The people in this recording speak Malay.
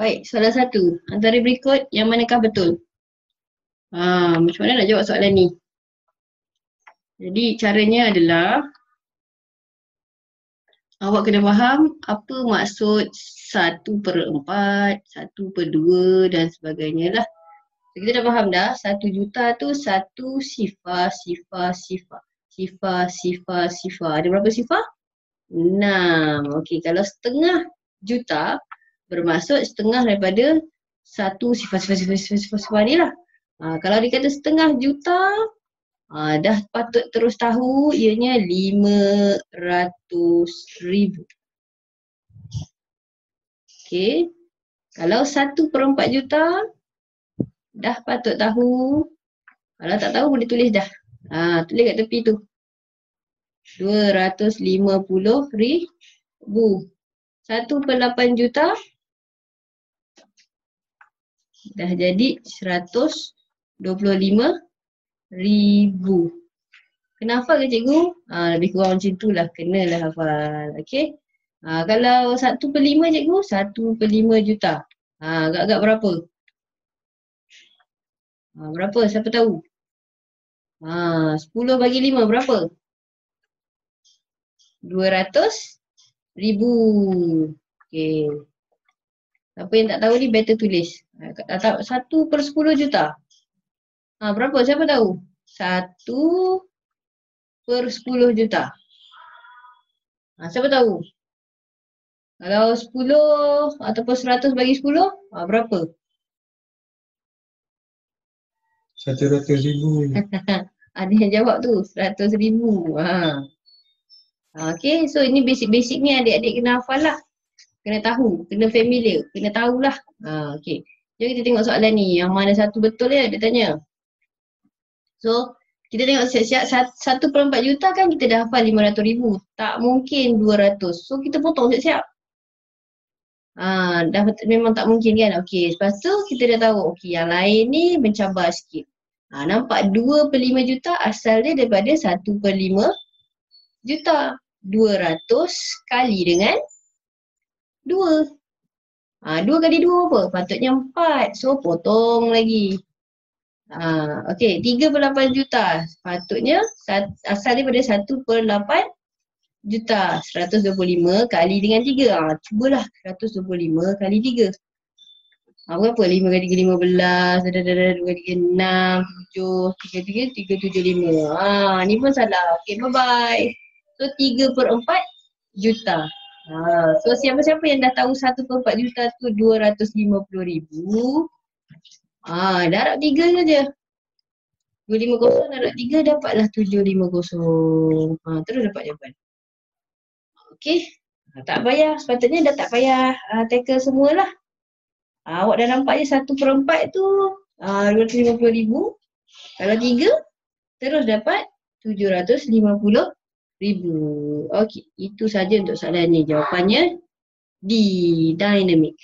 Baik, soalan satu. Antara berikut yang manakah betul? Ha, macam mana nak jawab soalan ni? Jadi caranya adalah awak kena faham apa maksud satu per empat, satu per dua dan sebagainya lah. So, kita dah faham dah, satu juta tu satu sifar, sifar, sifar. Sifar, sifar, sifar. Ada berapa sifar? Enam. Okey, kalau setengah juta bermaksud setengah daripada satu sifar ni lah. Ha, kalau dia kata setengah juta, ha, dah patut terus tahu ianya lima ratus ribu. Okay. Kalau satu per empat juta, dah patut tahu. Kalau tak tahu boleh tulis dah. Ha, tulis kat tepi tu. Dua ratus lima puluh ribu. Satu per lapan juta, dah jadi seratus 25 ribu. Kenapa ke cikgu? Ha, lebih kurang macam tu lah. Kenalah hafal. Okay. Ha, kalau 1 per 5 cikgu, 1 per 5 juta. Ha, agak-agak berapa? Ha, berapa? Siapa tahu? Ha, 10 bagi 5 berapa? 200 ribu. Okay. Siapa yang tak tahu ni better tulis. Ha, 1 per 10 juta. Ha, berapa? Siapa tahu? Satu per sepuluh juta. Ha, siapa tahu? Kalau sepuluh ataupun seratus bagi sepuluh, ha, berapa? Satu ratus ribu. Ada yang jawab tu, seratus ribu. Ha. ha. Okay, so ini basic-basic ni adik-adik kena hafal lah. Kena tahu, kena familiar, kena tahulah. Ha, okay. Jom kita tengok soalan ni. Yang mana satu betul ya, dia tanya. So kita tengok siap-siap satu per empat juta kan kita dah hafal lima ratus ribu. Tak mungkin dua ratus. So kita potong siap-siap. Ha, dah memang tak mungkin kan. Okey, lepas tu kita dah tahu okey yang lain ni mencabar sikit. Ha, nampak dua per lima juta asal dia daripada satu per lima juta. Dua ratus kali dengan dua. Ha, dua kali dua apa? Patutnya empat. So potong lagi. Ha, okay, 3 per 8 juta. Patutnya asal daripada 1 per 8 juta. 125 kali dengan 3. Ha, cubalah 125 kali 3. Ha, berapa? 5 kali 3, 15, ada ada 2 kali 6, 7, 3, 3, 3, 7, 5. Ha, ni pun salah. Okay, bye-bye. So 3 per 4 juta. Ha, so siapa-siapa yang dah tahu 1 per 4 juta tu 250 ribu. Ah, darab tiga saja. 250 darab tiga dapatlah 750. Ha, terus dapat jawapan. Okey. Ha, tak payah. Sepatutnya dah tak payah uh, tackle semualah. Ha, awak dah nampak je satu per empat tu uh, 250 ribu. Kalau tiga, terus dapat 750 ribu. Okey. Itu saja untuk soalan ni. Jawapannya di dynamic.